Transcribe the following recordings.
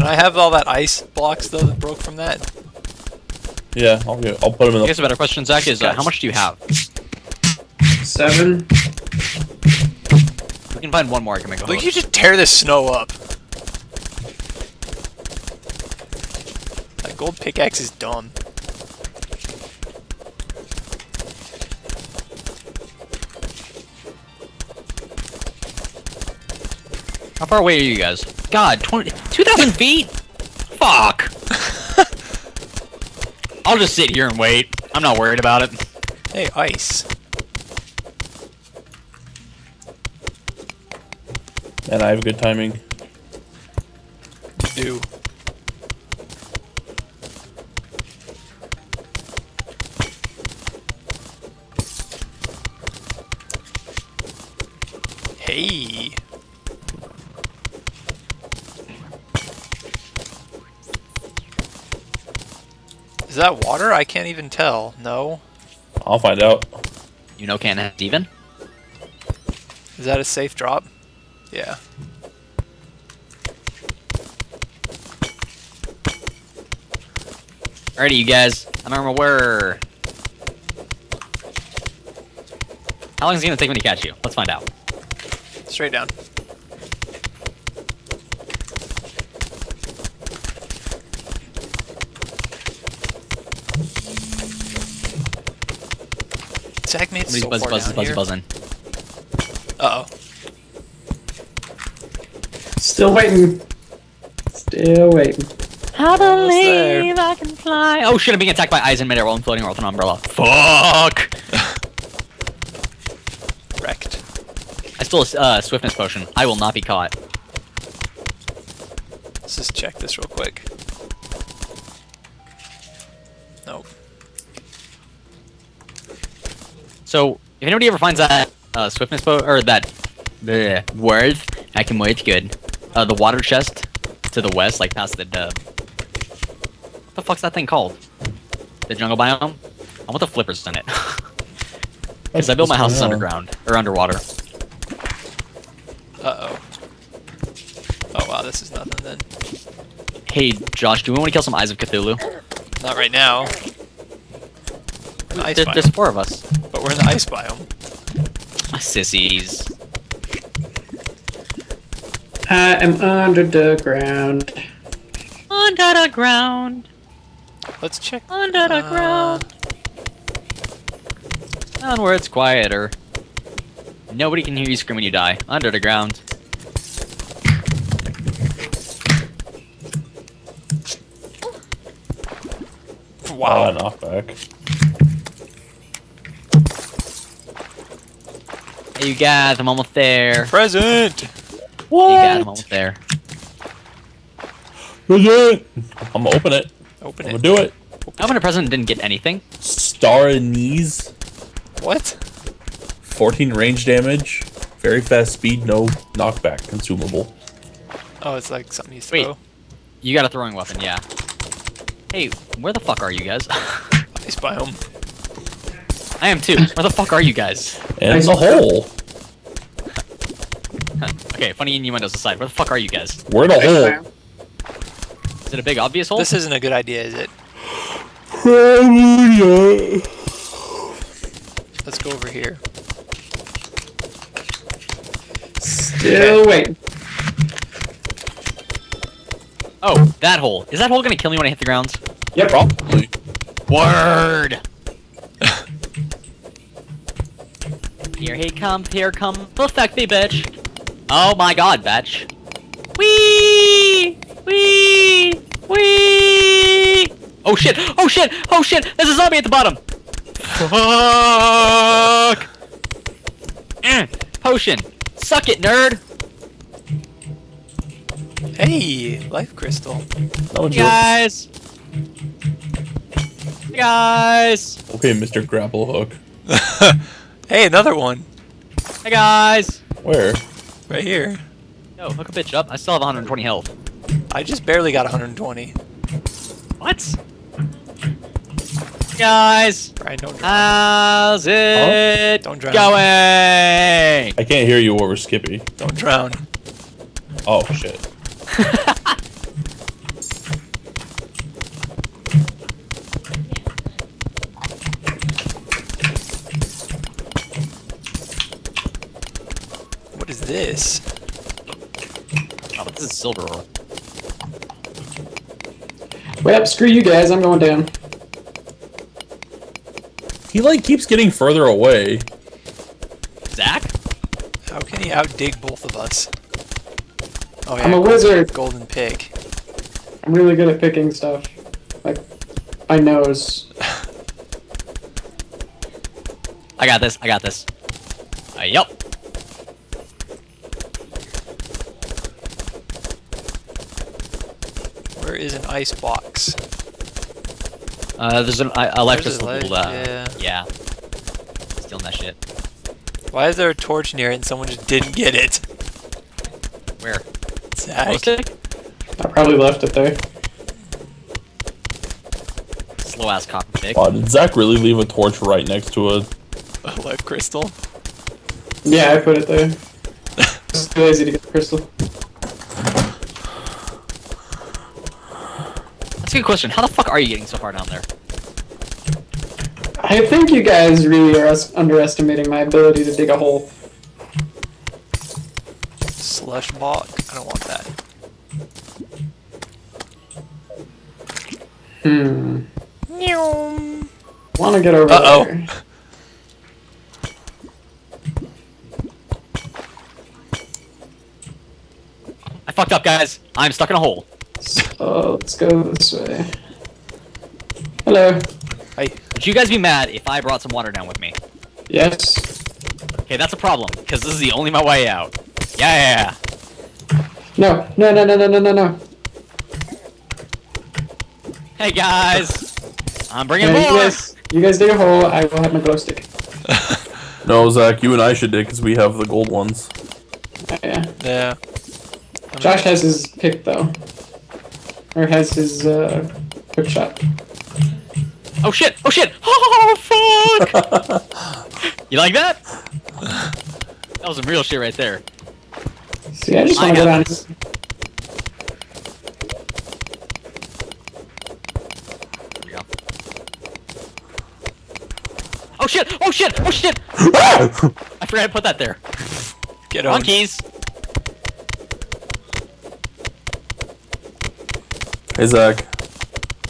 Can I have all that ice blocks though that broke from that? Yeah, I'll get, I'll put them in The I guess a better question, Zach, is uh, how much do you have? Seven. We can find one more. I can make a Look, you just tear this snow up. That gold pickaxe is dumb. How far away are you guys? God, 20, 2,000 feet? Fuck. I'll just sit here and wait. I'm not worried about it. Hey, ice. And I have good timing. You do. Hey. Is that water? I can't even tell. No. I'll find out. You know can't have Steven? Is that a safe drop? Yeah. Alrighty, you guys. I don't remember where... How long is it gonna take me to catch you? Let's find out. Straight down. Zach made it Somebody's so buzz, far buzz, down buzz, here. buzzing. Uh oh. Still waiting. Still waiting. I believe I can fly. Oh shit, I'm being attacked by eyes in midair while I'm floating around with an umbrella. Fuck! Wrecked. I stole a uh, swiftness potion. I will not be caught. Let's just check this real quick. So, if anybody ever finds that uh, swiftness boat or that bleh, word, I can wait good. Uh, the water chest to the west, like past the uh, what the fuck's that thing called? The jungle biome. I want the flippers in it. Because I built my house underground or underwater. Uh oh. Oh wow, this is nothing then. Hey, Josh, do we want to kill some Eyes of Cthulhu? Not right now. An There- there's four of us. But we're in the ice biome. Sissies. I am under the ground. Under the ground. Let's check. Under the uh, ground. Down where it's quieter. Nobody can hear you scream when you die. Under the ground. Wow, Wow. knockback. You guys, I'm almost there. Present! What? you guys, I'm almost there. Who's it? I'm gonna open it. Open I'm it. gonna do it. Open a present and didn't get anything. Star Anise. What? 14 range damage. Very fast speed, no knockback consumable. Oh, it's like something you throw. Wait. You got a throwing weapon, yeah. Hey, where the fuck are you guys? Ice biome. I am too. Where the fuck are you guys? And it's a hole. okay, funny innuendos aside, where the fuck are you guys? We're in a hole. Is it a big obvious hole? This isn't a good idea, is it? Probably Let's go over here. Still waiting. Oh, that hole. Is that hole gonna kill me when I hit the ground? Yep. Probably. Word! Here he comes, here comes the sexy bitch. Oh my god, bitch. Wee! Wee! Wee! Oh shit! Oh shit! Oh shit! There's a zombie at the bottom! Fuck! Eh, Potion! Suck it, nerd! Hey, life crystal. No Hey guys! Hey guys! Okay, Mr. Grapple Hook. hey, another one. Hey guys! Where? Right here. Yo, hook a bitch up. I still have 120 health. I just barely got 120. What? Hey Guys, Bryan, don't drown. how's it Don't drown. going? I can't hear you over Skippy. Don't drown. Oh, shit. What is this? Oh, this is silver ore. Well, screw you guys. I'm going down. He like keeps getting further away. Zach? How can he outdig both of us? Oh yeah, I'm a golden- wizard. Golden pig. I'm really good at picking stuff. Like, my nose. I got this. I got this. Uh, yep. Is an ice box? Uh, there's an I, a life There's a crystal. life- uh, yeah. yeah. Stealing that shit. Why is there a torch near it and someone just didn't get it? Where? Zach. Post? I probably left it there. Slow ass copper pick. Wow, did Zach really leave a torch right next to a? A life crystal. Yeah, I put it there. It's too lazy to get the crystal. That's a good question. How the fuck are you getting so far down there? I think you guys really are underestimating my ability to dig a hole. Slush block. I don't want that. Hmm. Want to get over Uh-oh. there. I fucked up, guys. I'm stuck in a hole. So let's go this way. Hello. Hey, would you guys be mad if I brought some water down with me? Yes. Okay, that's a problem, because this is the only my way out. Yeah. No, no, no, no, no, no, no, no. Hey guys, I'm bringing yeah, more. You guys, you guys dig a hole. I will have my glow stick. no, Zach, you and I should dig because we have the gold ones. Yeah. Yeah. Josh has his pick though or has his uh, quick shot. Oh shit! Oh shit! Oh fuck! you like that? That was some real shit right there. See, I just I want to go got down. this. Here go. Oh shit! Oh shit! Oh shit! I forgot to put that there. Get Come on, on. Hey Zach,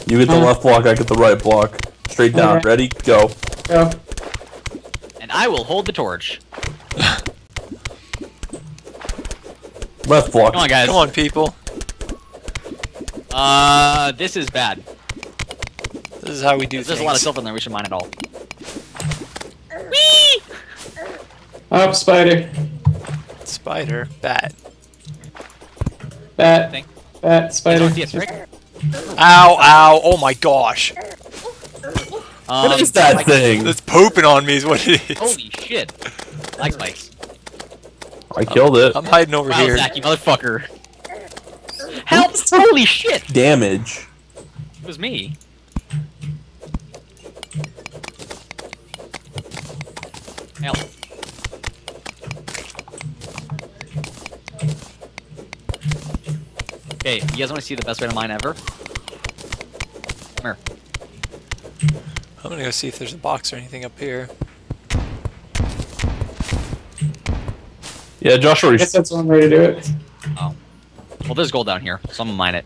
you get the Huh? left block, I get the right block. Straight down. Okay. Ready? Go. Go. And I will hold the torch. Left block. Come on, guys. Come on, people. Uh, this is bad. This is how we do There's things. a lot of silver in there. We should mine it all. Whee! Up, spider. Spider, bat. Bat. Thank- Bat. You Spider. Don't see a trick? Ow, ow, oh my gosh. Um, What is that thing? That's pooping on me is what it is. Holy shit! Like spikes. I killed it. I'm hiding over Wow, here. Zach, you motherfucker. Help! Holy shit! Damage. It was me. Help. Okay, you guys want to see the best way to mine ever? Come here. I'm gonna go see if there's a box or anything up here. Yeah, Josh I already. guess that's one way to do it. Oh. Well, there's gold down here, so I'm gonna mine it.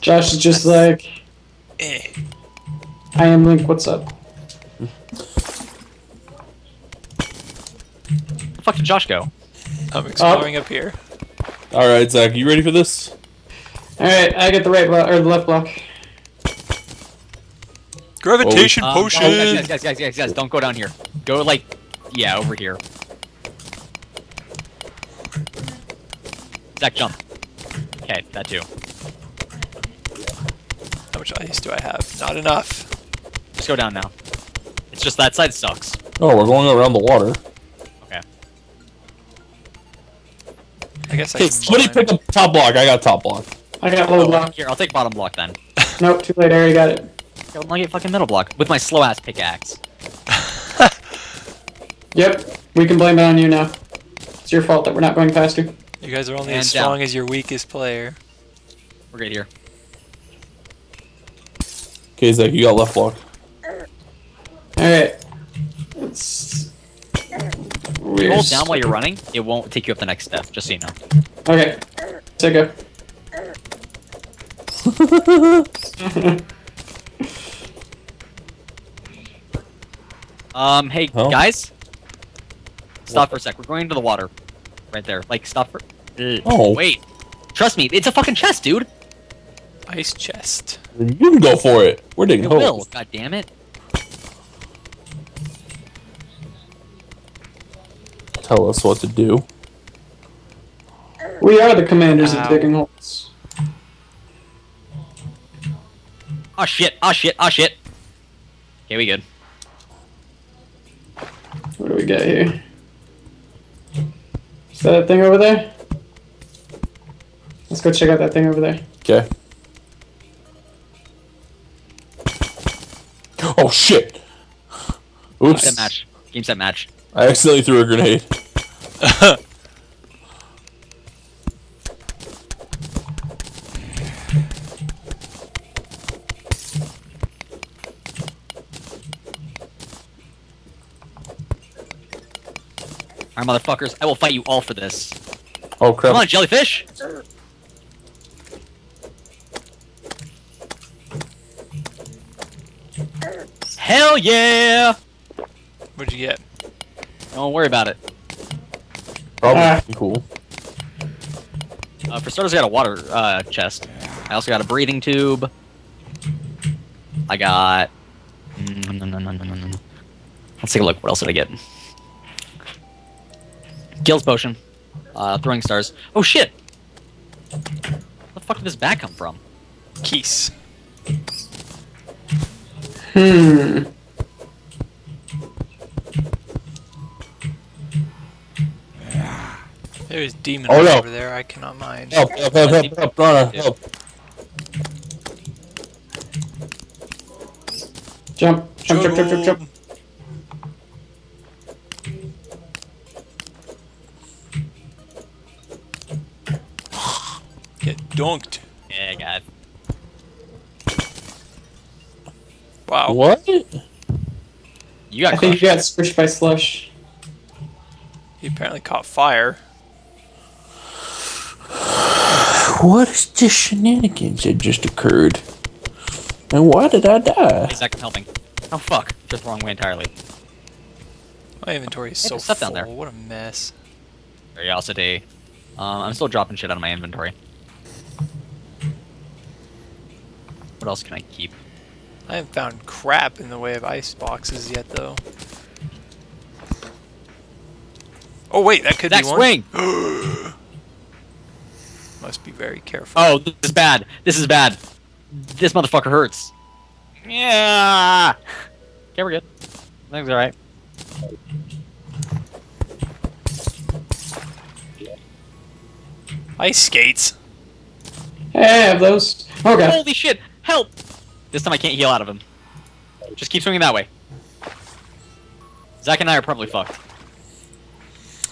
Josh is just like, Eh. I am Link. What's up? Where the fuck did Josh go? I'm exploring up here. All right, Zach, you ready for this? All right, I get the right block or the left block. Gravitation Um, potion! oh, guys, guys, guys, guys, guys, don't go down here. Go like, yeah, over here. Zach, jump. Okay, that too. How much ice do I have? Not enough. Just go down now. It's just that side sucks. Oh, we're going around the water. Guess I Okay, can somebody pick up top block. I got top block. I got low oh, block. Here, I'll take bottom block then. Nope, too late. I already got it. I'm gonna get fucking middle block with my slow ass pickaxe. Yep, we can blame it on you now. It's your fault that we're not going faster. You guys are only And as down. strong as your weakest player. We're good here. Okay, Zach, you got left block. All right. Let's. If you hold down while you're running, it won't take you up the next step. Just so you know. Okay. Take a. Um, hey Oh. guys, stop for a sec. We're going into the water, right there. Like stop for. Ugh. Oh. Wait, trust me, it's a fucking chest, dude. Ice chest. You can go for it. We're digging It will. God damn it. Tell us what to do. We are the commanders Ow. of digging holes. Oh shit. Oh shit. Oh shit. Okay, we good. What do we got here? Is that a thing over there? Let's go check out that thing over there. Okay. Oh shit! Game Oops. set match. Game set match. I accidentally threw a grenade. Alright, motherfuckers. I will fight you all for this. Oh crap. Come on, jellyfish. Hell yeah! What'd you get? Don't worry about it. Probably Ah. cool. Uh, for starters, I got a water uh, chest. I also got a breathing tube. I got. Mm, no, no, no, no, no, no. Let's take a look. What else did I get? Gills potion. Uh, throwing stars. Oh shit! Where the fuck did this bag come from? Keys. Hmm. There's demon Oh, no. over there. I cannot mind. Help! Help! Help! Help! Help! Rana, Yeah. help! Jump. Jump, jump, jump, jump, jump. Get dunked. Yeah, I God. Wow. What? You got I think you got squished by slush. He apparently caught fire. What is this shenanigans that just occurred? And why did I die? Hey, Zach, helping. Oh fuck! Just the wrong way entirely. My inventory is so there's stuff full. down there. What a mess. Curiosity. Um, I'm still dropping shit out of my inventory. What else can I keep? I haven't found crap in the way of ice boxes yet, though. Oh wait, that could Zach, be one. swing! Must be very careful. Oh, this is bad. This is bad. This motherfucker hurts. Yeah. Okay, we're good. Things alright. Ice skates. Hey, I have those. Oh god. Holy shit! Help! This time I can't heal out of him. Just keep swinging that way. Zach and I are probably fucked.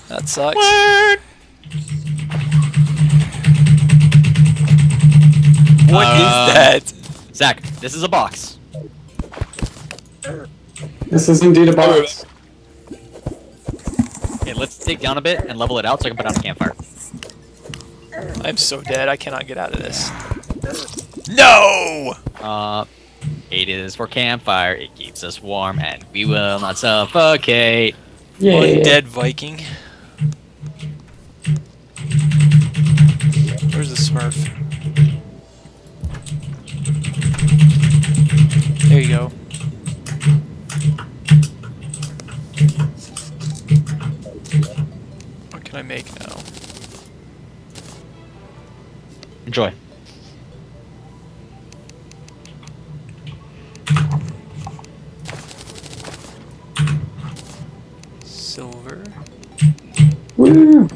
That sucks. What? What is Um, that? Zach, this is a box. This is indeed a box. Okay, let's dig down a bit and level it out so I can put on a campfire. I'm so dead. I cannot get out of this. No! Uh, it is for campfire. It keeps us warm and we will not suffocate. Yeah. dead Viking. Where's the Smurf? go. What can I make now? Enjoy. Silver. Woo!